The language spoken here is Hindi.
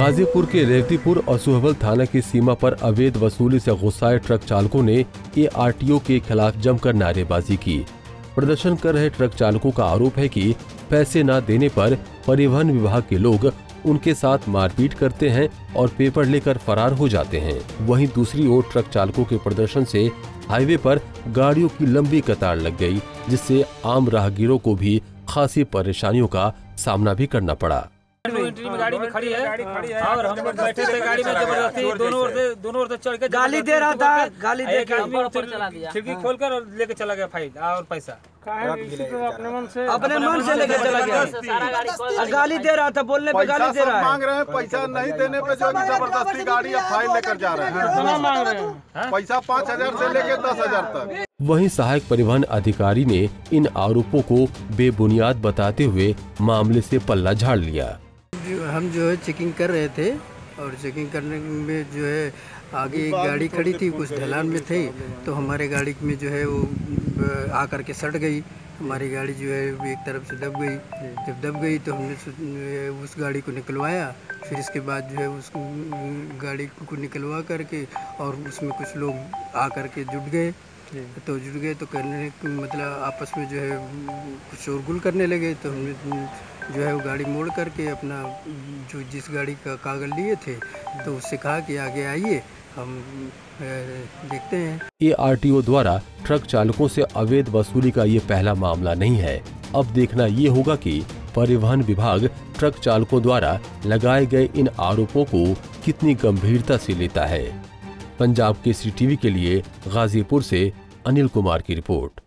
गाजीपुर के रेवतीपुर और सुहवल थाना की सीमा पर अवैध वसूली से गुस्साए ट्रक चालकों ने एआरटीओ के खिलाफ जमकर नारेबाजी की। प्रदर्शन कर रहे ट्रक चालकों का आरोप है कि पैसे न देने पर परिवहन विभाग के लोग उनके साथ मारपीट करते हैं और पेपर लेकर फरार हो जाते हैं। वहीं दूसरी ओर ट्रक चालकों के प्रदर्शन से हाईवे पर गाड़ियों की लंबी कतार लग गई, जिससे आम राहगीरों को भी खासी परेशानियों का सामना भी करना पड़ा। एंट्री में गाड़ी में खड़ी है। और हम लोग बैठे थे गाड़ी में ज़बरदस्ती दोनों ओर से। दोनों ओर से चढ़ के गाली दे रहा था गाली दे के। खिड़की खोलकर और लेके चला गया फ़ाइल और पैसा। अपने मन से? लेके चला गया। गाली दे रहा था बोलने पे गाली दे रहा है। मांग रहे हैं पैसा नहीं देने पे जो ज़बरदस्ती गाड़ी या फ़ाइल लेकर जा रहे हैं। मांग रहे हैं? पैसा पाँच हज़ार से लेके दस हज़ार तक। वहीं सहायक परिवहन अधिकारी ने इन आरोपों को बेबुनियाद बताते हुए मामले से पल्ला झाड़ लिया। हम जो है चेकिंग कर रहे थे और चेकिंग करने में जो है आगे एक गाड़ी खड़ी थी कुछ ढलान में थी तो हमारे गाड़ी में जो है वो आकर के सट गई। हमारी गाड़ी जो है एक तरफ़ से दब गई। जब दब गई तो हमने उस गाड़ी को निकलवाया। फिर इसके बाद जो है उस गाड़ी को निकलवा करके और उसमें कुछ लोग आकर के जुट गए। तो जुट गए तो करने मतलब आपस में जो है कुछ शोरगुल करने लगे। तो हमने जो है वो गाड़ी मोड़ करके अपना जो जिस गाड़ी का कागज़ लिए थे तो उससे कहा कि आगे आइए, हम देखते हैं। एआरटीओ द्वारा ट्रक चालकों से अवैध वसूली का ये पहला मामला नहीं है। अब देखना ये होगा कि परिवहन विभाग ट्रक चालकों द्वारा लगाए गए इन आरोपों को कितनी गंभीरता से लेता है। पंजाब केसरी टीवी के लिए गाजीपुर से अनिल कुमार की रिपोर्ट।